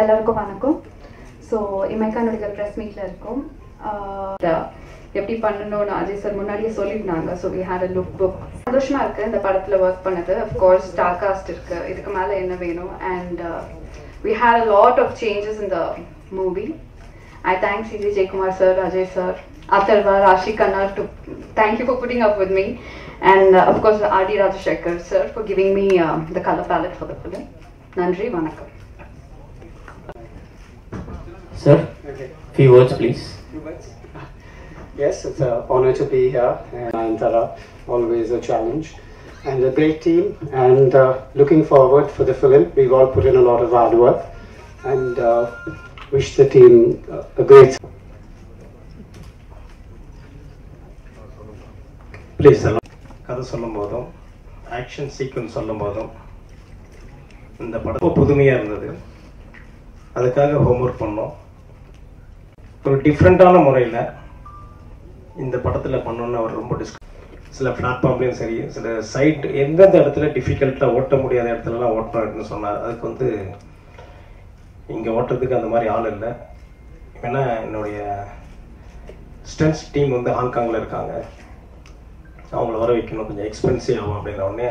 எல்லாருக்கும் வணக்கம். ஸோ இமைக்கா நொடிகள் ப்ரெஸ் மீட்டில் இருக்கோம். எப்படி பண்ணணும்னு அஜய் சார் முன்னாடியே சொல்லியிருந்தாங்க. So we had a look book சந்தோஷமா இருக்கு இந்த படத்தில் ஒர்க் பண்ணது. அஃப்கோர்ஸ் ஸ்டார் காஸ்ட் இருக்கு. இதுக்கு மேலே என்ன வேணும்? And we had a lot of changes in the movie I thank C G Jayakumar sir Ajay sir Atharva, Rashi Kannar, to thank you for putting up with me, and uh, of course R.D. Rajashekhar sir for giving me uh, the color palette for the film. Nandri Vanakkam. Sir, okay. few words please. Yes, it's an honor to be here and uh, always a challenge and a great team and uh, looking forward for the film. We've all put in a lot of hard work and uh, wish the team uh, a great... Please, sir. கதை சொல்லும் போதும் action sequence சொல்லும் போதும் இந்த படம் புதுமையாக இருந்தது. அதுக்காக ஹோம்ஒர்க் பண்ணோம். ஒரு டிஃப்ரெண்ட்டான முறையில் இந்த படத்தில் பண்ணோன்னு அவர் ரொம்ப டிஸ்க சில பிளாட்ஃபார்ம்லேயும் சரி சில சைட் எந்தெந்த இடத்துல டிஃபிகல்ட்டாக ஓட்ட முடியாத இடத்துலலாம் ஓட்டணும்னு சொன்னார். அதுக்கு வந்து இங்கே ஓட்டுறதுக்கு அந்த மாதிரி ஆள் இல்லை. ஏன்னா என்னுடைய ஸ்டென்ஸ் டீம் வந்து ஹாங்காங்கில் இருக்காங்க. அவங்கள வர வைக்கணும். கொஞ்சம் எக்ஸ்பென்சிவ் ஆகும் அப்படின்ன உடனே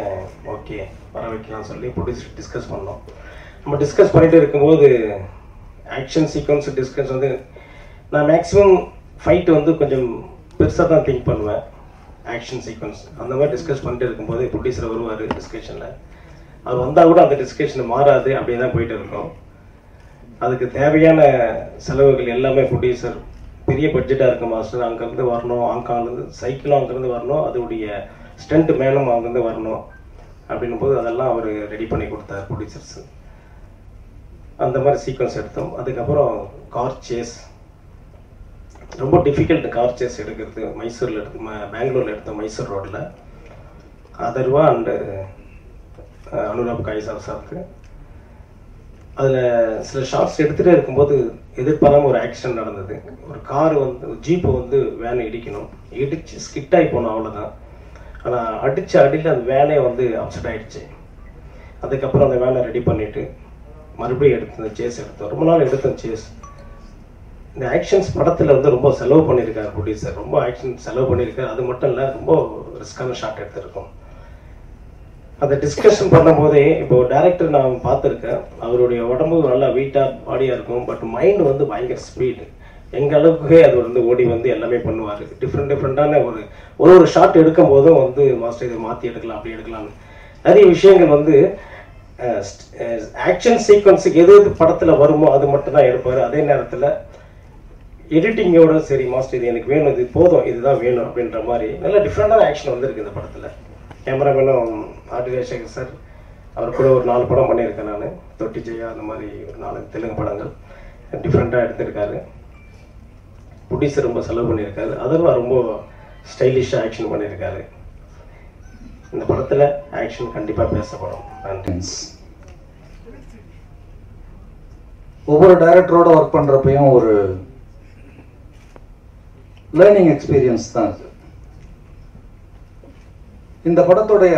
ஓகே வர வைக்கலாம்னு சொல்லி ப்ரொடியூசர் டிஸ்கஸ் பண்ணோம். நம்ம டிஸ்கஸ் பண்ணிட்டு இருக்கும்போது ஆக்ஷன் சீக்வன்ஸ் டிஸ்கஸ் வந்து நான் மேக்ஸிமம் ஃபைட் வந்து கொஞ்சம் பெருசாக தான் திங்க் பண்ணுவேன். ஆக்ஷன் சீக்வன்ஸ் அந்த மாதிரி டிஸ்கஸ் பண்ணிட்டு இருக்கும்போது ப்ரொடியூசர் வருவார் டிஸ்கஷனில் அவர் வந்தால் கூட அந்த டிஸ்கஷன் மாறாது அப்படியே தான் போயிட்டு இருக்கோம் அதுக்கு தேவையான செலவுகள் எல்லாமே ப்ரொடியூசர் பெரிய பட்ஜெட்டாக இருக்குது மாஸ்டர் அங்கேருந்து வரணும் ஹாங்காங்லேருந்து சைக்கிளும் அங்கேருந்து வரணும் அதோடைய ஸ்டண்ட் மேனும் அங்கேருந்து வரணும் அப்படின்னும் போது அதெல்லாம் அவர் ரெடி பண்ணி கொடுத்தார் ப்ரொடியூசர்ஸ் அந்த மாதிரி சீக்வன்ஸ் எடுத்தோம். அதுக்கப்புறம் கார் சேஸ் ரொம்ப டிஃபிகல்ட் கார் சேஸ் எடுக்கிறது. மைசூரில் எடுத்து பெங்களூரில் எடுத்தோம் மைசூர் ரோட்டில் அதர்வா அண்டு அனுராப் காய்சார் சாருக்கு. அதில் சில ஷார்ட்ஸ் எடுத்துகிட்டே இருக்கும்போது எதிர்பாராம ஒரு ஆக்சிடென்ட் நடந்தது. ஒரு கார் வந்து ஜீப்பு வந்து வேனை இடிக்கணும். இடிச்சு ஸ்கிட் ஆகி போனோம் அவ்வளோதான் ஆனால் அடித்த அடியில் அந்த வேனே வந்து அப்செட் ஆகிடுச்சு அதுக்கப்புறம் அந்த வேனை ரெடி பண்ணிவிட்டு மறுபடியும் எடுத்து அந்த சேஸ் எடுத்தோம். ரொம்ப நாள் எடுத்தோம் சேஸ் இந்த ஆக்ஷன்ஸ் படத்தில் வந்து ரொம்ப செலவு பண்ணியிருக்காரு ப்ரொடியூசர். ரொம்ப ஆக்ஷன் செலவு பண்ணியிருக்காரு. அது மட்டும் இல்லை ரொம்ப ரிஸ்க்கான ஷாட் எடுத்திருக்கோம். அந்த டிஸ்கஷன் பண்ணும்போதே இப்போ டேரக்டர் நான் பார்த்துருக்கேன். அவருடைய உடம்பு நல்லா வெயிட்டாக பாடியாக இருக்கும். பட் மைண்ட் வந்து பயங்கர ஸ்பீடு எங்கள் அளவுக்கு அது வந்து ஓடி வந்து எல்லாமே பண்ணுவார். டிஃப்ரெண்ட் டிஃப்ரெண்ட்டான ஒரு ஒரு ஒரு ஷாட் எடுக்கும் போதும் வந்து மாஸ்டர் இதை மாற்றி எடுக்கலாம் அப்படி எடுக்கலாம்னு. நிறைய விஷயங்கள் வந்து ஆக்ஷன் சீக்வன்ஸுக்கு எது எது படத்தில் வருமோ அது மட்டும் தான் எடுப்பார். அதே நேரத்தில் எடிட்டிங்கோட சரி மாஸ்டர் இது எனக்கு வேணும் இது போதும் இதுதான் வேணும் அப்படின்ற மாதிரி நல்ல டிஃப்ரெண்டான ஆக்ஷன் வந்திருக்கு இந்த படத்தில். கேமராமேனும் ஆர்டி சேகர் சார். அவர் கூட ஒரு நாலு படம் பண்ணியிருக்கேன் நான். தொட்டி ஜெயா அந்த மாதிரி ஒரு நாலு தெலுங்கு படங்கள். டிஃப்ரெண்ட்டாக எடுத்திருக்காரு. ப்ரொடியூசர் ரொம்ப செலவு பண்ணியிருக்காரு. அதெல்லாம் ரொம்ப ஸ்டைலிஷாக ஆக்ஷன் பண்ணியிருக்காரு. இந்த படத்தில் ஆக்ஷன் கண்டிப்பாக பேசப்படும். நன்றி. ஒவ்வொரு டைரக்டரோட ஒர்க் பண்ணுறப்பையும் ஒரு லேர்னிங் எக்ஸ்பீரியன்ஸ் தான். இருக்குது இந்த படத்துடைய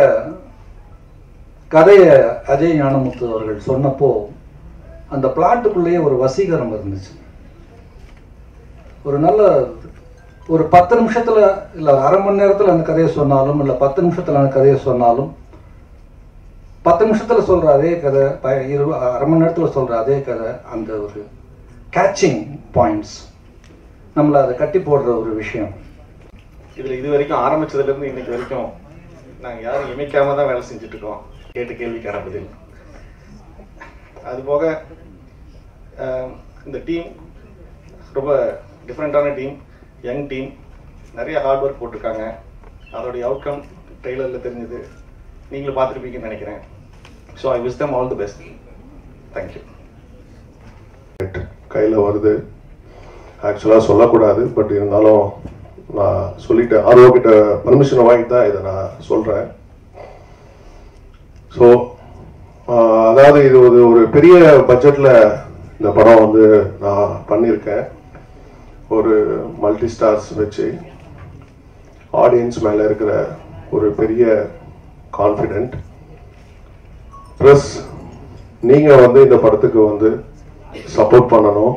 கதையை அஜய் ஞானமுத்து அவர்கள் சொன்னப்போ அந்த பிளாட்டுக்குள்ளேயே ஒரு வசீகரம் இருந்துச்சு. ஒரு நல்ல ஒரு பத்து நிமிஷத்தில் இல்லை அரை மணி நேரத்தில் அந்த கதையை சொன்னாலும் இல்லை பத்து நிமிஷத்தில் அந்த கதையை சொன்னாலும் பத்து நிமிஷத்தில் சொல்கிற அதே கதை ப- இரு அரை மணி நேரத்தில் சொல்கிற அதே கதை அந்த ஒரு கேட்சிங் பாயிண்ட்ஸ் நம்மளை அதை கட்டி போடுற ஒரு விஷயம். இதில் இது வரைக்கும் ஆரம்பித்ததுலேருந்து இன்னைக்கு வரைக்கும் நாங்கள் யாரும் இமைக்காம தான் வேலை செஞ்சுட்டு இருக்கோம் கேட்ட கேள்விக்கான பதில். அதுபோக இந்த டீம் ரொம்ப டிஃப்ரெண்ட்டான டீம் யங் டீம். நிறைய ஹார்ட் ஒர்க் போட்டிருக்காங்க. அதோடைய அவுட்கம் ட்ரெய்லரில் தெரிஞ்சது. நீங்களும் பார்த்துருப்பீங்கன்னு நினைக்கிறேன். So I wish them all the best thank you கையில் வருது. ஆக்சுவலாக சொல்லக்கூடாது பட் இருந்தாலும் நான் சொல்லிட்டேன் ஆர்வ கிட்ட பர்மிஷனை வாங்கி தான் இதை நான் சொல்கிறேன் ஸோ அதாவது இது ஒரு ஒரு பெரிய பட்ஜெட்டில் இந்த படம் வந்து நான் பண்ணியிருக்கேன். ஒரு மல்டி ஸ்டார்ஸ் வச்சு ஆடியன்ஸ் மேலே இருக்கிற ஒரு பெரிய கான்ஃபிடென்ட் ப்ளஸ் நீங்கள் வந்து இந்த படத்துக்கு வந்து சப்போர்ட் பண்ணணும்.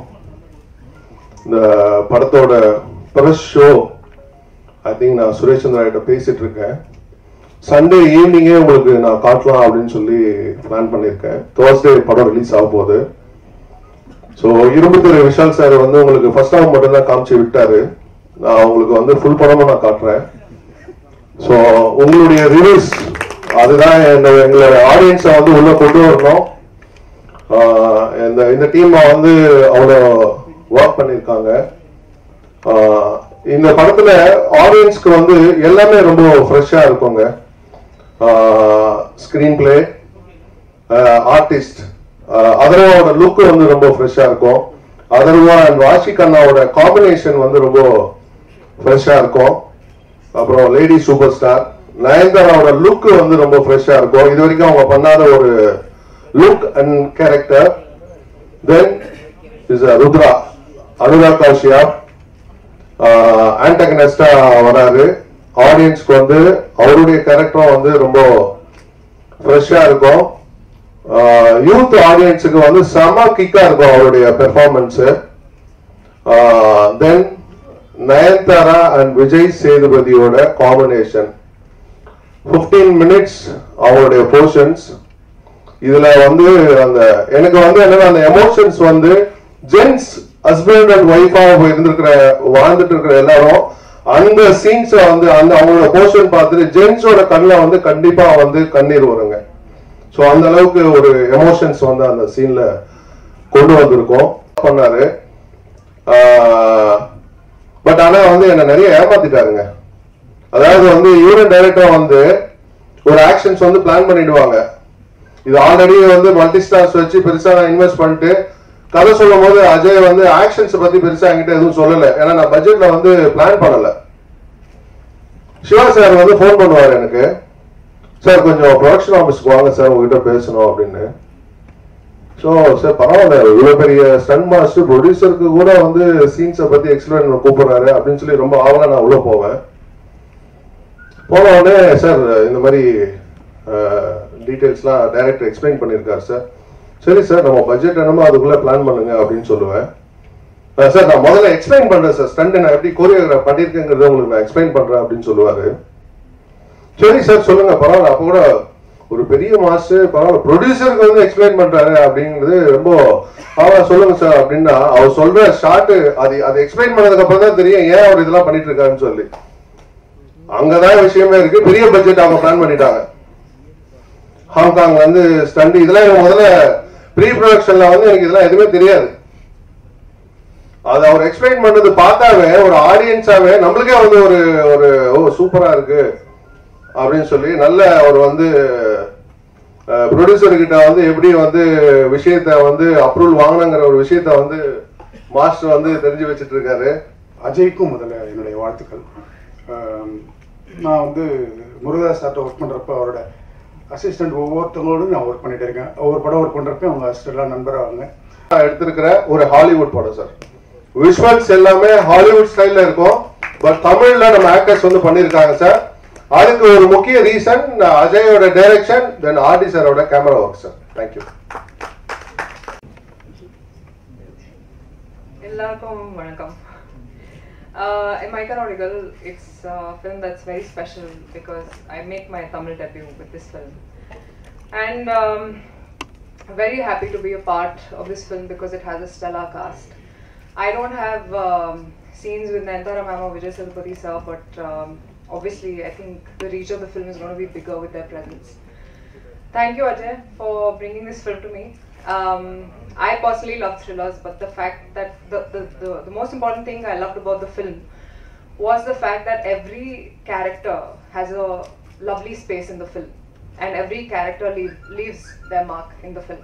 இந்த படத்தோட ப்ரெஸ் ஷோ ஐ திங்க் நான் சுரேஷ் சந்திராகிட்ட பேசிட்டு இருக்கேன் சண்டே ஈவினிங்கே உங்களுக்கு நான் காட்டலாம் அப்படின்னு சொல்லி பிளான் பண்ணியிருக்கேன். தேர்ஸ்டே படம் ரிலீஸ் ஆக போகுது. ஸோ இரும்புத்துறை விஷால் சார் வந்து உங்களுக்கு ஃபர்ஸ்ட் ஹாஃப் மட்டும் தான் காமிச்சு விட்டாரு. நான் உங்களுக்கு வந்து ஃபுல் படமும் நான் காட்டுறேன். ஸோ உங்களுடைய ரிவ்யூஸ் அதுதான் இந்த எங்களோட ஆடியன்ஸை வந்து உள்ள கொண்டு வரணும். இந்த இந்த டீமை வந்து அவ்வளோ ஒர்க் பண்ணியிருக்காங்க. இந்த படத்துல ஆடியன்ஸ்க்கு வந்து எல்லாமே ரொம்ப ஃப்ரெஷ்ஷா இருக்குங்க. ஸ்கிரீன் பிளே ஆர்டிஸ்ட் அதர்வாவோட லுக் வந்து ரொம்ப ஃப்ரெஷ்ஷா இருக்கும். அதர்வா அண்ட் வாஷிக் அண்ணாவோட காம்பினேஷன் வந்து ரொம்ப ஃப்ரெஷ்ஷா இருக்கும். அப்புறம் லேடி சூப்பர் ஸ்டார் நயன்தாராவோட லுக் வந்து ரொம்ப ஃப்ரெஷ்ஷா இருக்கும். இது வரைக்கும் அவங்க பண்ணாத ஒரு look and character then is Rudra Anurag Kashyap ஆன்டகனிஸ்டா வராரு. ஆடியன்ஸ்க்கு வந்து அவருடைய கேரக்டரும் வந்து ரொம்ப ஃப்ரெஷ்ஷா இருக்கும். யூத் ஆடியன்ஸுக்கு வந்து செம கிக்கா இருக்கும் அவருடைய performance then Nayanthara and Vijay சேதுபதியோட combination 15 minutes அவருடைய போர்ஷன்ஸ் இதுல வந்து அந்த எனக்கு வந்து என்னன்னா அந்த எமோஷன்ஸ் வந்து ஜென்ஸ் ஹஸ்பண்ட் அண்ட் ஒய்ஃபா இருந்திருக்கிற வாழ்ந்துட்டு இருக்கிற எல்லாரும் அந்த சீன்ஸை வந்து அந்த அவங்களோட போர்ஷன் பார்த்துட்டு ஜென்ஸோட கண்ணில் வந்து கண்டிப்பா வந்து கண்ணீர் வருங்க. ஸோ அந்த அளவுக்கு ஒரு எமோஷன்ஸ் வந்து அந்த சீன்ல கொண்டு வந்திருக்கோம். பண்ணாரு. பட் ஆனா வந்து என்ன நிறைய ஏமாத்திட்டாருங்க. அதாவது வந்து யூனியன் டைரக்டர் வந்து ஒரு ஆக்ஷன்ஸ் வந்து பிளான் பண்ணிடுவாங்க. இது ஆல்ரெடி வந்து மல்டி ஸ்டார்ஸ் வச்சு பெருசா இன்வெஸ்ட் பண்ணிட்டு கதை சொல்லும் போது அஜய் வந்து ஆக்ஷன்ஸ் பத்தி பெருசா என்கிட்ட எதுவும் சொல்லல. ஏன்னா நான் பட்ஜெட்ல வந்து பிளான் பண்ணல. சிவா சார் வந்து ஃபோன் பண்ணுவார் எனக்கு. சார் கொஞ்சம் ப்ரொடக்ஷன் ஆஃபீஸ்க்கு வாங்க சார் உங்ககிட்ட பேசணும் அப்படின்னு. ஸோ சார் பரவாயில்ல இவ்வளோ பெரிய ஸ்டன் மாஸ்டர் ப்ரொடியூசருக்கு கூட வந்து சீன்ஸை பத்தி எக்ஸ்பிளைன் கூப்பிடுறாரு அப்படின்னு சொல்லி ரொம்ப ஆவலாக நான் உள்ள போவேன். போன உடனே சார் இந்த மாதிரி டீட்டெயில்ஸ்லாம் டைரக்டர் எக்ஸ்பிளைன் பண்ணியிருக்காரு சார் சரி சார் நம்ம பட்ஜெட் என்னமோ அதுக்குள்ள பிளான் பண்ணுங்க அப்படின்னு சொல்லுவேன். சார் நான் முதல்ல எக்ஸ்பிளைன் பண்றேன் சார். ஸ்டண்ட் நான் எப்படி கோரியோகிராஃப் பண்ணியிருக்கேங்கிறத உங்களுக்கு நான் எக்ஸ்பிளைன் பண்றேன் அப்படின்னு சொல்லுவாரு. சரி சார் சொல்லுங்க. பரவாயில்ல அப்போ கூட ஒரு பெரிய மாஸ்டர் பரவாயில்ல ப்ரொடியூசருக்கு வந்து எக்ஸ்பிளைன் பண்றாரு அப்படிங்கிறது ரொம்ப ஆமா சொல்லுங்க சார் அப்படின்னா அவர் சொல்ற ஷார்ட் அது அதை எக்ஸ்பிளைன் பண்ணதுக்கு அப்புறம் தான் தெரியும் ஏன் அவர் இதெல்லாம் பண்ணிட்டு இருக்காருன்னு சொல்லி. அங்கதான் விஷயமே இருக்கு. பெரிய பட்ஜெட் அவங்க பிளான் பண்ணிட்டாங்க. ஹாங்காங்ல வந்து ஸ்டண்ட் இதெல்லாம் முதல்ல ப்ரீ ப்ரொடக்ஷன்ல வந்து எனக்கு இதெல்லாம் எதுவுமே தெரியாது. அது அவர் எக்ஸ்பிளைன் பண்ணது பார்த்தாவே ஒரு ஆடியன்ஸாவே நம்மளுக்கே வந்து ஒரு ஒரு ஓ சூப்பரா இருக்கு. அப்படின்னு சொல்லி நல்ல ஒரு வந்து ப்ரொடியூசர் கிட்ட வந்து எப்படி வந்து விஷயத்த வந்து அப்ரூவல் வாங்கணுங்கிற ஒரு விஷயத்த வந்து மாஸ்டர் வந்து தெரிஞ்சு வச்சுட்டு இருக்காரு அஜய்க்கும் முதல்ல என்னுடைய வாழ்த்துக்கள். நான் வந்து முருகதாஸ் சார்ட்ட ஒர்க் பண்ணுறப்ப அவரோட அசிஸ்டன்ட் ஒவ்வொருத்தவங்களோடும் நான் ஒர்க் பண்ணிட்டு இருக்கேன். ஒவ்வொரு படம் ஒர்க் பண்ணுறப்ப அவங்க அசிஸ்டண்ட்லாம் நண்பராக நான் எடுத்திருக்கிற ஒரு ஹாலிவுட் படம் சார் விஷுவல்ஸ் எல்லாமே ஹாலிவுட் ஸ்டைல்ல இருக்கும். பட் தமிழ்ல நம்ம ஆக்டர்ஸ் வந்து பண்ணியிருக்காங்க சார் அதுக்கு ஒரு முக்கிய ரீசன் அஜயோட டைரக்ஷன் தென் ஆர்டி சாரோட camera work sir thank you எல்லாருக்கும் வணக்கம். Uh, Nautical, it's a film that's very special because I make my Tamil debut with this film. And um, very happy to be a part of this film because it has a stellar cast. I don't have um, scenes with Nandara ma'am Vijay Silpati sir, but um, obviously I think the reach of the film is going to be bigger with their presence. Thank you, Ajay, for bringing this film to me. Um, I personally love thrillers, but the fact that the, the, the, the most important thing I loved about the film was the fact that every character has a lovely space in the film, and every character leave, leaves their mark in the film.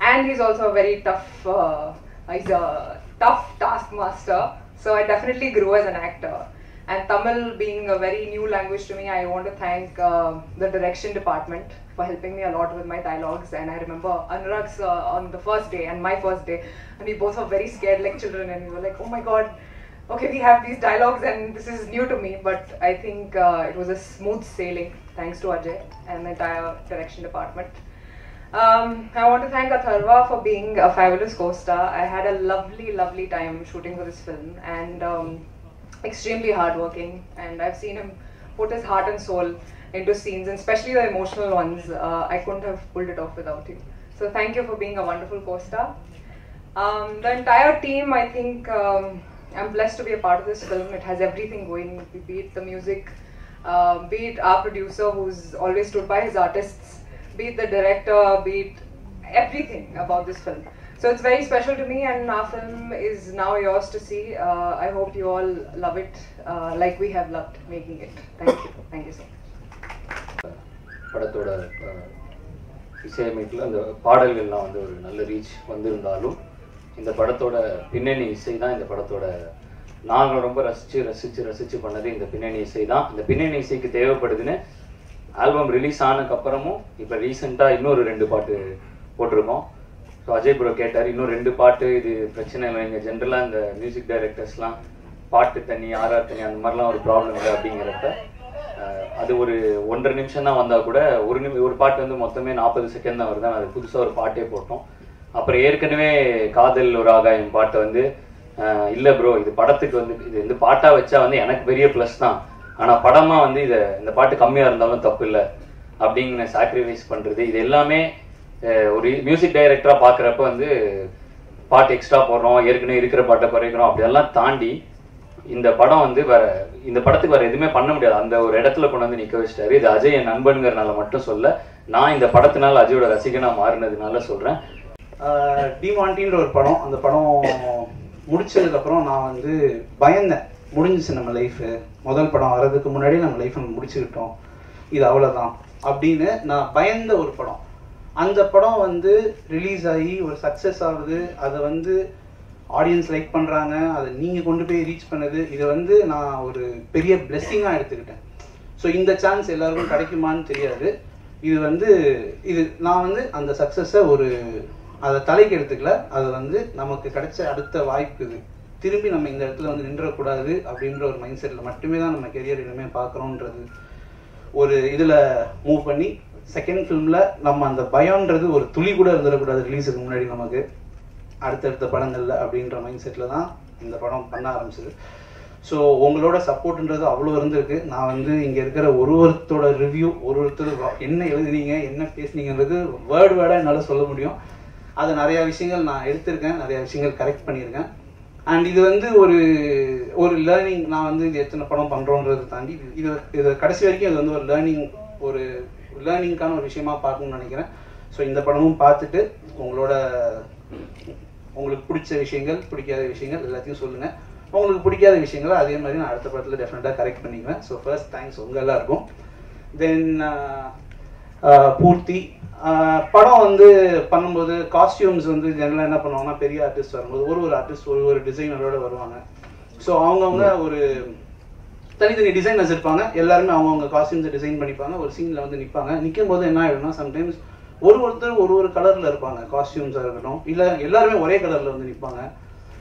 And he's also a very tough, uh, he's a tough taskmaster. So I definitely grew as an actor. And Tamil being a very new language to me, I want to thank uh, the direction department for helping me a lot with my dialogues. And I remember Anurag's uh, on the first day and my first day, and we both were very scared like children, and we were like, oh my god, okay, we have these dialogues, and this is new to me. But I think uh, it was a smooth sailing thanks to Ajay and the entire direction department. Um, I want to thank Atharva for being a fabulous co-star. I had a lovely, lovely time shooting for this film and um, extremely hardworking. And I've seen him put his heart and soul into scenes, and especially the emotional ones. Uh, I couldn't have pulled it off without you. So thank you for being a wonderful co-star. Um, the entire team, I think, um, I'm blessed to be a part of this film. It has everything going, be it the music, uh, be it our producer who's always stood by his artists, be it the director, be it everything about this film. So it's very special to me, and our film is now yours to see. Uh, I hope you all love it uh, like we have loved making it. Thank you. Thank you so much. படத்தோட uh, இசையமைப்பில் அந்த பாடல்கள்லாம் வந்து ஒரு நல்ல reach வந்திருந்தாலும் இந்த படத்தோட பின்னணி இசை தான் இந்த படத்தோட நாங்கள் ரொம்ப ரசித்து ரசித்து ரசித்து பண்ணது இந்த பின்னணி இசை தான் இந்த பின்னணி இசைக்கு தேவைப்படுதுன்னு ஆல்பம் ரிலீஸ் ஆனதுக்கப்புறமும் இப்போ ரீசெண்டாக இன்னொரு ரெண்டு பாட்டு போட்டிருக்கோம் ஸோ அஜய் ப்ரோ கேட்டார் இன்னும் ரெண்டு பாட்டு இது பிரச்சனை இல்லை இங்கே ஜென்ரலாக இந்த மியூசிக் டைரக்டர்ஸ்லாம் பாட்டு தண்ணி ஆர்ஆர் தண்ணி அந்த மாதிரிலாம் ஒரு ப்ராப்ளம் இல்லை அப்படிங்கிறப்ப அது ஒரு ஒன்றரை நிமிஷம் தான் வந்தால் கூட ஒரு நிமி ஒரு பாட்டு வந்து மொத்தமே நாற்பது செகண்ட் தான் வருது. அது புதுசாக ஒரு பாட்டே போட்டோம். அப்புறம் ஏற்கனவே காதல் ஒரு ஆகாயம் பாட்டை வந்து இல்லை ப்ரோ இது படத்துக்கு வந்து இது வந்து பாட்டாக வச்சா வந்து எனக்கு பெரிய ப்ளஸ் தான். ஆனால் படமாக வந்து இதை இந்த பாட்டு கம்மியாக இருந்தாலும் தப்பு இல்லை. அப்படிங்கிற சாக்ரிஃபைஸ் பண்ணுறது இது எல்லாமே ஒரு மியூசிக் டைரக்டராக பார்க்குறப்ப வந்து பாட்டு எக்ஸ்ட்ரா போடுறோம் ஏற்கனவே இருக்கிற பாட்டை குறைக்கிறோம் அப்படியெல்லாம் தாண்டி இந்த படம் வந்து வேற இந்த படத்துக்கு வேற எதுவுமே பண்ண முடியாது. அந்த ஒரு இடத்துல கொண்டு வந்து நிக்க வச்சிட்டாரு. இது அஜய் என் நண்பனுங்கிறனால மட்டும் சொல்ல நான் இந்த படத்தினால அஜயோட ரசிகனா மாறினதுனால சொல்றேன். டிமாண்டின்ற ஒரு படம். அந்த படம் முடிச்சதுக்கப்புறம் நான் வந்து பயந்தேன். முடிஞ்சிச்சு நம்ம லைஃபு முதல் படம் வர்றதுக்கு முன்னாடி நம்ம லைஃப் நம்ம முடிச்சுக்கிட்டோம். இது அவ்வளோதான் அப்படின்னு நான் பயந்த ஒரு படம். அந்த படம் வந்து ரிலீஸ் ஆகி ஒரு சக்ஸஸ் ஆகுது. அதை வந்து ஆடியன்ஸ் லைக் பண்ணுறாங்க அதை நீங்கள் கொண்டு போய் ரீச் பண்ணது. இதை வந்து நான் ஒரு பெரிய பிளெஸ்ஸிங்காக எடுத்துக்கிட்டேன். ஸோ இந்த சான்ஸ் எல்லாருக்கும் கிடைக்குமான்னு தெரியாது. இது வந்து இது நான் வந்து அந்த சக்ஸஸை ஒரு அதை தலைக்கு எடுத்துக்கல. அதை வந்து நமக்கு கிடைச்ச அடுத்த வாய்ப்பு இது. திரும்பி நம்ம இந்த இடத்துல வந்து நின்றக்கூடாது அப்படின்ற ஒரு மைண்ட் செட்டில் மட்டுமே தான் நம்ம கெரியர் இனிமேல் பார்க்குறோன்றது ஒரு இதில் மூவ் பண்ணி செகண்ட் ஃபிலிமில் நம்ம அந்த பயம்ன்றது ஒரு துளி கூட இருந்துடக்கூடாது ரிலீஸுக்கு முன்னாடி நமக்கு. அடுத்தடுத்த படங்களில் அப்படின்ற மைண்ட் செட்டில் தான் இந்த படம் பண்ண ஆரம்பிச்சது. ஸோ உங்களோட சப்போர்ட்ன்றது அவ்வளோ இருந்திருக்கு. நான் வந்து இங்கே இருக்கிற ஒரு ஒருத்தரோட ரிவ்யூ ஒரு ஒருத்தர் என்ன எழுதுனீங்க என்ன பேசுனீங்கன்றது வேர்டு வேர்டாக என்னால் சொல்ல முடியும். அது நிறையா விஷயங்கள் நான் எடுத்திருக்கேன் நிறையா விஷயங்கள் கரெக்ட் பண்ணியிருக்கேன். அண்ட் இது வந்து ஒரு ஒரு லேர்னிங் நான் வந்து இது எத்தனை படம் பண்ணுறோன்றதை தாண்டி இது- இது கடைசி வரைக்கும் இது வந்து ஒரு லேர்னிங் ஒரு லேர்னிங்க்கான ஒரு விஷயமா பார்க்கணும்னு நினைக்கிறேன். ஸோ இந்த படமும் பார்த்துட்டு உங்களோட உங்களுக்கு பிடிச்ச விஷயங்கள் பிடிக்காத விஷயங்கள் எல்லாத்தையும் சொல்லுங்கள் உங்களுக்கு பிடிக்காத விஷயங்களை அதே மாதிரி நான் அடுத்த படத்தில் டெஃபினட்டாக கரெக்ட் பண்ணிக்குவேன். ஸோ ஃபர்ஸ்ட் தேங்க்ஸ் உங்கள் எல்லாருக்கும். தென் பூர்த்தி படம் வந்து பண்ணும்போது காஸ்டியூம்ஸ் வந்து ஜெனரலாக என்ன பண்ணுவாங்கன்னா பெரிய ஆர்டிஸ்ட் வரும்போது ஒரு ஒரு ஆர்டிஸ்ட் ஒரு ஒரு டிசைனரோட வருவாங்க. ஸோ அவங்கவுங்க ஒரு தனித்தனி டிசைனர்ஸ் இருப்பாங்க. எல்லாருமே அவங்கவுங்க காஸ்டியூம்ஸை டிசைன் பண்ணிப்பாங்க. ஒரு சீனில் வந்து நிற்பாங்க நிற்கும் போது என்ன ஆயிடும்னா சம்டைம்ஸ் ஒரு ஒருத்தர் ஒரு ஒரு கலரில் இருப்பாங்க. காஸ்டியூம்ஸாக இருக்கட்டும். இல்லை எல்லாருமே ஒரே கலரில் வந்து நிற்பாங்க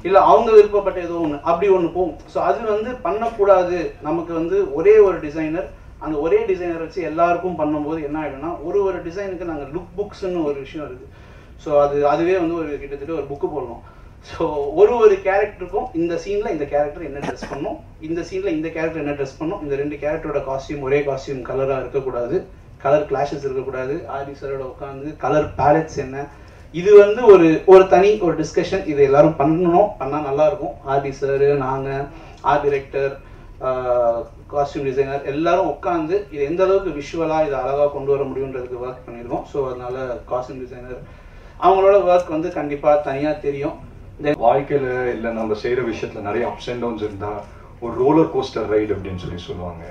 இல்லை அவங்க விருப்பப்பட்ட ஏதோ ஒன்று அப்படி ஒன்று போகும். ஸோ அது வந்து பண்ணக்கூடாது. நமக்கு வந்து ஒரே ஒரு டிசைனர் அந்த ஒரே டிசைனர் வச்சு எல்லாருக்கும் பண்ணும்போது என்ன ஆகிடும்னா ஒரு ஒரு டிசைனுக்கு நாங்கள் லுக் புக்ஸ்னு ஒரு விஷயம் இருக்குது ஸோ அது அதுவே வந்து ஒரு கிட்டத்தட்ட ஒரு புக்கு போடணும். ஸோ ஒரு ஒரு கேரக்டருக்கும் இந்த சீனில் இந்த கேரக்டர் என்ன ட்ரெஸ் பண்ணும்? இந்த சீனில் இந்த கேரக்டர் என்ன ட்ரெஸ் பண்ணும்? இந்த ரெண்டு கேரக்டரோட காஸ்டியூம் ஒரே காஸ்டியூம் கலராக இருக்கக்கூடாது. கலர் கிளாஷஸ் இருக்கக்கூடாது. ஆரி சரோட உட்காந்து கலர் பேலட்ஸ் என்ன? இது வந்து ஒரு ஒரு தனி ஒரு டிஸ்கஷன் இது எல்லாரும் பண்ணணும். பண்ணால் நல்லா இருக்கும். ஆர்டி சார் நாங்கள் ஆர்ட் டிரெக்டர் காஸ்டியூம் டிசைனர் எல்லாரும் உட்காந்து இது எந்த அளவுக்கு விஷுவலாக இதை அழகாக கொண்டு வர முடியுன்றதுக்கு ஒர்க் பண்ணியிருக்கோம் ஸோ அதனால காஸ்டியூம் டிசைனர் அவங்களோட ஒர்க் வந்து கண்டிப்பாக தனியாக தெரியும். வாழ்க்கையில இல்ல நம்ம செய்யற விஷயத்துல நிறைய அப்ஸ் அண்ட் டவுன்ஸ் இருந்தா ஒரு ரோலர் கோஸ்டர் ரைடு அப்படின்னு சொல்லி சொல்லுவாங்க.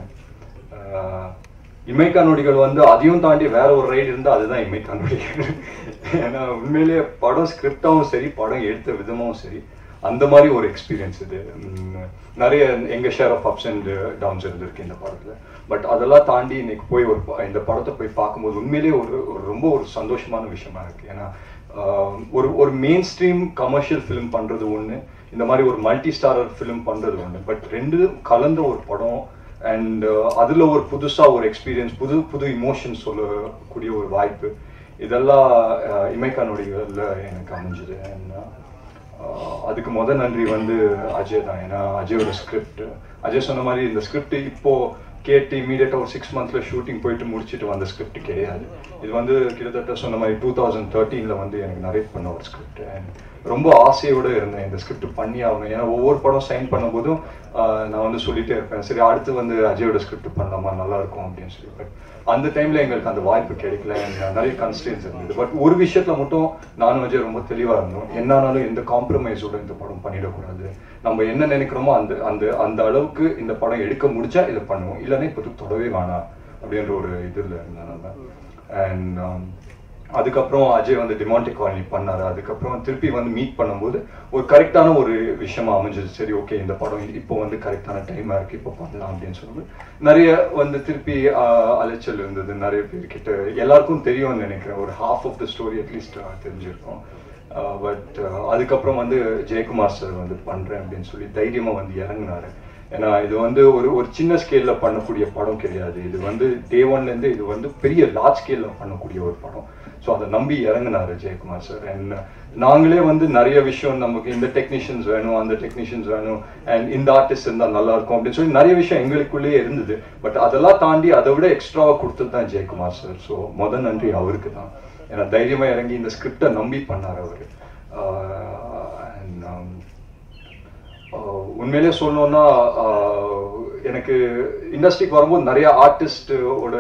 இமைக்கா நொடிகள் வந்து அதையும் தாண்டி வேற ஒரு ரைடு இருந்தா அதுதான் இமைக்கா நொடிகள். ஏன்னா உண்மையிலேயே படம் ஸ்கிரிப்டாவும் சரி படம் எடுத்த விதமும் சரி அந்த மாதிரி ஒரு எக்ஸ்பீரியன்ஸ் இது. நிறைய எங்க share of ups and downs இருந்திருக்கு இந்த படத்துல. பட் அதெல்லாம் தாண்டி இன்னைக்கு போய் ஒரு ப- இந்த படத்தை போய் பார்க்கும்போது உண்மையிலேயே ஒரு ரொம்ப ஒரு சந்தோஷமான விஷயமா இருக்கு. ஏன்னா ஒரு ஒரு மெயின் ஸ்ட்ரீம் கமர்ஷியல் ஃபிலிம் பண்றது ஒண்ணு இந்த மாதிரி ஒரு மல்டி ஸ்டாரர் ஃபிலிம் பண்றது ஒண்ணு. பட் ரெண்டு கலந்த ஒரு படம் அண்ட் அதுல ஒரு புதுசா ஒரு எக்ஸ்பீரியன்ஸ் புது புது இமோஷன்ஸ் சொல்லக்கூடிய ஒரு வாய்ப்பு. இதெல்லாம் இமைக்கானுடைய எனக்கு அமைஞ்சது. அண்ட் அதுக்கு முத நன்றி வந்து அஜய் தான். ஏன்னா அஜயோட ஸ்கிரிப்ட் அஜய் சொன்ன மாதிரி இந்த ஸ்கிரிப்ட் இப்போ கேட்டு இமீடியட்டாக ஒரு சிக்ஸ் மந்த்ஸில் ஷூட்டிங் போயிட்டு முடிச்சுட்டு வந்த ஸ்கிரிப்ட் கிடையாது. இது வந்து கிட்டத்தட்ட சொன்ன மாதிரி டூ தௌசண்ட் தேர்ட்டீனில் வந்து எனக்கு நரேட் பண்ண ஒரு ஸ்கிரிப்ட் ரொம்ப ஆசையோடு இருந்தேன் இந்த ஸ்கிரிப்ட் பண்ணி ஆகணும். ஏன்னா ஒவ்வொரு படம் சைன் பண்ணும்போதும் நான் வந்து சொல்லிட்டே இருப்பேன். சரி அடுத்து வந்து அஜயோட ஸ்கிரிப்ட் பண்ணலாமா? நல்லா இருக்கும் அப்படின்னு சொல்லி பட் அந்த டைம்ல எங்களுக்கு அந்த வாய்ப்பு கிடைக்கல. நிறைய கன்ஸ்டன்ஸ் இருந்தது. பட் ஒரு விஷயத்துல மட்டும் நானும் அஜய் ரொம்ப தெளிவா இருந்தோம். என்னானாலும் எந்த காம்ப்ரமைஸோட இந்த படம் பண்ணிடக்கூடாது. நம்ம என்ன நினைக்கிறோமோ அந்த அந்த அந்த அளவுக்கு இந்த படம் எடுக்க முடிச்சா இதை பண்ணுவோம். இல்லைன்னா இப்போ தொடவே வேணாம் அப்படின்ற ஒரு இதுல இருந்தேன் அண்ட் அதுக்கப்புறம் அஜய் வந்து டிமாண்டிக் காலனி பண்ணாரு. அதுக்கப்புறம் திருப்பி வந்து மீட் பண்ணும்போது ஒரு கரெக்டான ஒரு விஷயமா அமைஞ்சது. சரி ஓகே இந்த படம் இப்போ வந்து கரெக்டான டைமா இருக்கு. இப்போ பண்ணலாம் அப்படின்னு சொல்லும்போது நிறைய வந்து திருப்பி அலைச்சல் இருந்தது. நிறைய பேர்கிட்ட எல்லாருக்கும் தெரியும்னு நினைக்கிறேன். ஒரு half of the story at least தெரிஞ்சிருக்கோம். பட் அதுக்கப்புறம் வந்து ஜெயக்குமார் சார் வந்து பண்றேன் அப்படின்னு சொல்லி தைரியமா வந்து இறங்குனாரு. ஏன்னா இது வந்து ஒரு ஒரு சின்ன ஸ்கேல்ல பண்ணக்கூடிய படம் கிடையாது. இது வந்து டே ஒன்ல இருந்து இது வந்து பெரிய லார்ஜ் ஸ்கேல்ல பண்ணக்கூடிய ஒரு படம். ஸோ அதை நம்பி இறங்குனாரு ஜெயக்குமார் சார் அண்ட் uh, நாங்களே வந்து நிறைய விஷயம் நமக்கு இந்த டெக்னீஷியன்ஸ் வேணும் அந்த டெக்னீஷியன்ஸ் வேணும் அண்ட் இந்த ஆர்டிஸ்ட் இருந்தால் நல்லா இருக்கும் அப்படின்னு சொல்லி நிறைய விஷயம் எங்களுக்குள்ளேயே இருந்தது. பட் அதெல்லாம் தாண்டி அதை விட எக்ஸ்ட்ராவாக கொடுத்தது தான் ஜெயக்குமார் சார் ஸோ முத நன்றி அவருக்கு தான். ஏன்னா தைரியமா இறங்கி இந்த ஸ்கிரிப்டை நம்பி பண்ணார் அவர். அண்ட் uh, um, uh, உண்மையிலே சொல்லணும்னா ஆஹ் எனக்கு இண்டஸ்ட்ரிக்கு வரும்போது நிறைய ஆர்டிஸ்டோட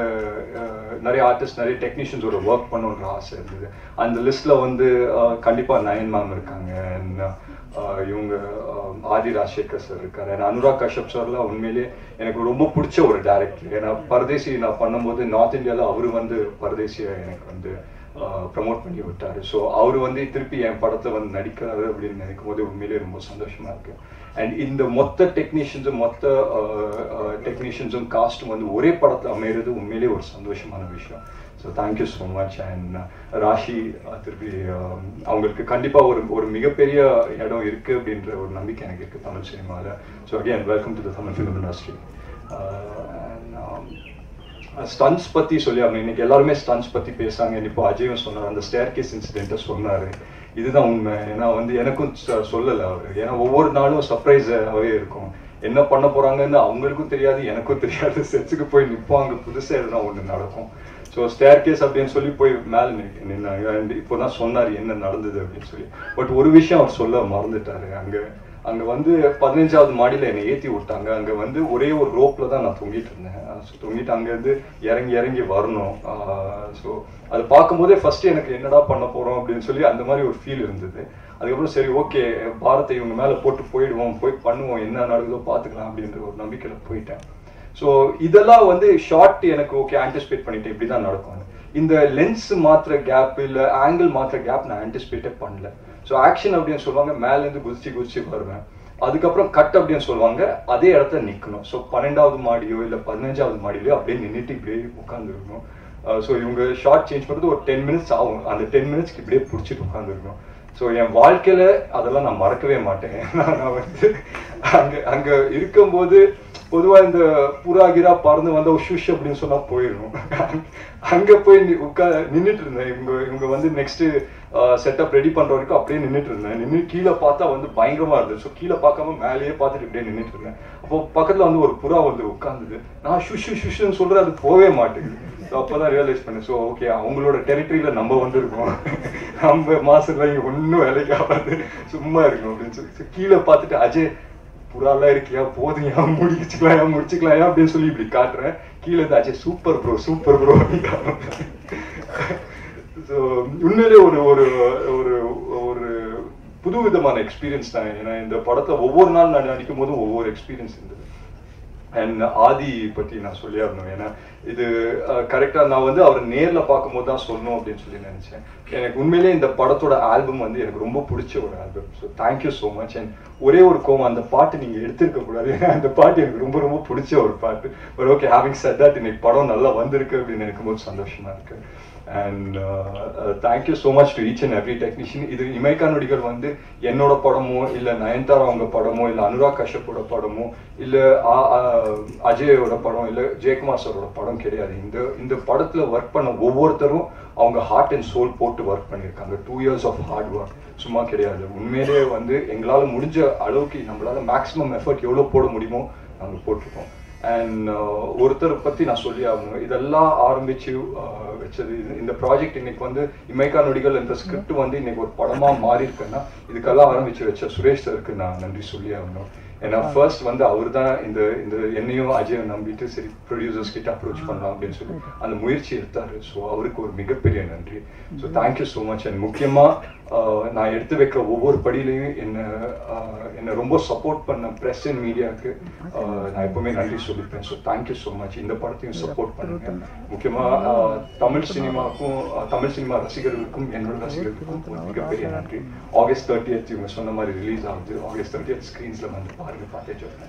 நிறைய ஆர்டிஸ்ட் நிறைய டெக்னீஷியன்ஸோட ஒர்க் பண்ணணுன்ற ஆசை இருந்தது. அந்த லிஸ்ட்ல வந்து கண்டிப்பாக கண்டிப்பா நயன் மேம் இருக்காங்க. இவங்க ஆதி ராஜசேகர் சார் இருக்காரு. and அனுராக் கஷ்யப் சார்லாம் உண்மையிலேயே எனக்கு ரொம்ப பிடிச்ச ஒரு டேரக்டர் ஏன்னா பரதேசி நான் பண்ணும்போது நார்த் இந்தியாவில் அவரு வந்து பரதேசியை எனக்கு வந்து ப்ரமோட் பண்ணி விட்டாரு. ஸோ அவர் வந்து திருப்பி என் படத்தை வந்து நடிக்கிறாரு அப்படின்னு நினைக்கும் போது உண்மையிலேயே ரொம்ப சந்தோஷமா இருக்கு. அண்ட் இந்த மொத்த டெக்னீஷியன்ஸும் மொத்த டெக்னீஷியன்ஸும் காஸ்ட்டும் வந்து ஒரே படத்தை அமையிறது உண்மையிலேயே ஒரு சந்தோஷமான விஷயம். So thank you so much and Rashi திருப்பி அவங்களுக்கு கண்டிப்பாக ஒரு ஒரு மிகப்பெரிய இடம் இருக்கு அப்படின்ற ஒரு நம்பிக்கை எனக்கு இருக்குது தமிழ் சினிமாவில் so again welcome to the Tamil film industry stunts பற்றி சொல்லியாங்க இன்னைக்கு எல்லாருமே ஸ்டன்ஸ் பற்றி பேசுறாங்க. இப்போ அஜயும் சொன்னார் அந்த ஸ்டேர் கேஸ் இன்சிடென்ட்டை சொன்னார். இதுதான் உண்மை. ஏன்னா வந்து எனக்கும் சொல்லலை அவர். ஏன்னா ஒவ்வொரு நாளும் சர்ப்ரைஸாகவே இருக்கும். என்ன பண்ண போகிறாங்கன்னு அவங்களுக்கும் தெரியாது எனக்கும் தெரியாது. செச்சுக்கு போய் நிற்பாங்க புதுசாக எதுனா ஒன்று நடக்கும். ஸோ ஸ்டேர் கேஸ் அப்படின்னு சொல்லி போய் மேலே நின்னாங்க. அண்ட் இப்போ தான் சொன்னார் என்ன நடந்தது அப்படின்னு சொல்லி. பட் ஒரு விஷயம் அவர் சொல்ல மறந்துட்டாரு. அங்கே அங்க வந்து பதினஞ்சாவது மாடியில என்னை ஏத்தி விட்டாங்க. அங்க வந்து ஒரே ஒரு ரோப்ல தான் நான் தொங்கிட்டு இருந்தேன். ஸோ தொங்கிட்டு அங்க இருந்து இறங்கி இறங்கி வரணும். ஸோ அது பார்க்கும்போதே ஃபர்ஸ்ட் எனக்கு என்னடா பண்ண போறோம் அப்படின்னு சொல்லி அந்த மாதிரி ஒரு ஃபீல் இருந்தது. அதுக்கப்புறம் சரி ஓகே பாரத்தை இவங்க மேல போட்டு போயிடுவோம். போய் பண்ணுவோம். என்ன நடக்குதோ பார்த்துக்கலாம் அப்படின்ற ஒரு நம்பிக்கையில போயிட்டேன். ஸோ இதெல்லாம் வந்து ஷார்ட் எனக்கு ஓகே ஆன்டிசிபேட் பண்ணிட்டேன். இப்படி தான் நடக்கும் இந்த லென்ஸ் மாற்ற கேப் இல்லை ஆங்கிள் மாற்ற கேப் நான் ஆன்டிசிபேட்டே பண்ணல. ஸோ ஆக்ஷன் அப்படின்னு சொல்லுவாங்க மேலேருந்து குதிச்சு குதிச்சு வருவேன். அதுக்கப்புறம் கட் அப்படின்னு சொல்லுவாங்க அதே இடத்துல நிற்கணும் ஸோ பன்னெண்டாவது மாடியோ இல்லை பதினஞ்சாவது மாடியிலையோ அப்படியே நின்றுட்டு இப்படியே உட்காந்துருக்கணும் ஸோ இவங்க ஷார்ட் சேஞ்ச் பண்ணுறது ஒரு டென் மினிட்ஸ் ஆகும். அந்த டென் மினிட்ஸ்க்கு இப்படியே பிடிச்சிட்டு உட்காந்துருக்கணும் ஸோ என் வாழ்க்கையில் அதெல்லாம் நான் மறக்கவே மாட்டேன். நான் வந்து அங்கே அங்கே இருக்கும்போது பொதுவா இந்த புறா கிரா பறந்து ஒரு ஷுஷ் அப்படின்னு சொன்னா போயிடும். அங்கே போய் உட்கா நின்னுட்டு இருந்தேன். இவங்க இவங்க வந்து நெக்ஸ்ட் செட்டப் ரெடி பண்ற வரைக்கும் அப்படியே நின்னுட்டு இருந்தேன். நின்று கீழே பார்த்தா வந்து பயங்கரமா இருந்தது. ஸோ கீழே பார்க்காம மேலேயே பார்த்துட்டு இப்படியே நின்றுட்டு இருந்தேன். அப்போ பக்கத்துல வந்து ஒரு புறா வந்து உட்காந்துது நான் ஷுஷு ஷுஷுன்னு சொல்றேன் அது போவே மாட்டேங்குது. ஸோ அப்பதான் ரியலைஸ் பண்ணேன். ஸோ ஓகே அவங்களோட டெரிட்டரியில நம்ம வந்திருக்கோம். நம்ம மாசத்துல இங்க ஒன்றும் வேலைக்கு ஆகாது. சும்மா இருக்கும் அப்படின்னு சொல்லி. கீழே பார்த்துட்டு அஜய் புறாலாம் இருக்கியா? போதுங்கயா முடிச்சுக்கலாம் முடிச்சுக்கலாம் அப்படின்னு சொல்லி இப்படி காட்டுறேன். கீழே தாச்சு super bro super bro so உண்மையிலே ஒரு ஒரு ஒரு ஒரு புது விதமான எக்ஸ்பீரியன்ஸ் தான். ஏன்னா இந்த படத்தை ஒவ்வொரு நாள் நான் நடிக்கும் போதும் ஒவ்வொரு எக்ஸ்பீரியன்ஸ் இருந்தது. அண்ட் ஆதி பத்தி நான் சொல்லியா ஆகணும். ஏன்னா இது கரெக்டாக நான் வந்து அவரை நேரில் பார்க்கும்போது தான் சொல்லணும் அப்படின்னு சொல்லி நினச்சேன். எனக்கு உண்மையிலே இந்த படத்தோட ஆல்பம் வந்து எனக்கு ரொம்ப பிடிச்ச ஒரு album so thank you so much and ஒரே ஒரு கோம் அந்த பாட்டு நீங்கள் எடுத்திருக்க கூடாது. ஏன்னா அந்த பாட்டு எனக்கு ரொம்ப ரொம்ப பிடிச்ச ஒரு பாட்டு. But okay having said that இன்னைக்கு படம் நல்லா வந்திருக்கு அப்படின்னு நினைக்கும் போது சந்தோஷமாக இருக்கு and thank you so much to each and every technician இது இமைக்கா நொடிகள் வந்து என்னோட படமோ இல்லை நயன்தாரா அவங்க படமோ இல்லை அனுராக் கஷ்யப்போட படமோ இல்லை அஜயோட படம் இல்லை ஜெயக்குமார் சாரோட படம் மட்டும் கிடையாது. இந்த இந்த படத்துல ஒர்க் பண்ண ஒவ்வொருத்தரும் அவங்க ஹார்ட் அண்ட் சோல் போட்டு ஒர்க் பண்ணியிருக்காங்க. Two years of hard work சும்மா கிடையாது. உண்மையிலேயே வந்து எங்களால் முடிஞ்ச அளவுக்கு நம்மளால மேக்ஸிமம் எஃபர்ட் எவ்வளோ போட முடியுமோ நாங்கள் போட்டிருக்கோம். அண்ட் ஒருத்தரை பற்றி நான் சொல்லி ஆகணும். இதெல்லாம் ஆரம்பிச்சு வச்சது இந்த ப்ராஜெக்ட் இன்னைக்கு வந்து இமைக்கா நொடிகள் இந்த ஸ்கிரிப்ட் வந்து இன்னைக்கு ஒரு படமாக மாறி இருக்குன்னா இதுக்கெல்லாம் ஆரம்பிச்சு வச்ச சுரேஷ் சருக்கு நான் நன்றி சொல்லி ஆகணும். ஏன்னா ஃபர்ஸ்ட் வந்து அவர் தான் இந்த இந்த என்னையும் அஜயம் நம்பிட்டு சரி ப்ரொடியூசர்ஸ் கிட்ட அப்ரோச் பண்ணலாம் அப்படின்னு சொல்லி அந்த முயற்சி எடுத்தாரு. ஸோ அவருக்கு ஒரு மிகப்பெரிய நன்றி. So thank you so much and முக்கியமாக நான் எடுத்து வைக்கிற ஒவ்வொரு படியிலையும் என்ன என்னை ரொம்ப சப்போர்ட் பண்ண ப்ரெஸ் அண்ட் மீடியாவுக்கு நான் எப்பவுமே நன்றி சொல்லிப்பேன். So thank you so much இந்த படத்தையும் சப்போர்ட் பண்ணுங்க. முக்கியமாக தமிழ் சினிமாவுக்கும் தமிழ் சினிமா ரசிகர்களுக்கும் என்னோட ரசிகர்களுக்கும் மிகப்பெரிய நன்றி. ஆகஸ்ட் தேர்ட்டியத் இவங்க சொன்ன மாதிரி ரிலீஸ் ஆகுது. ஆகஸ்ட் தேர்ட்டியத் ஸ்க்ரீன்ஸில் வந்து பாருங்க பார்த்தே சொல்லுங்க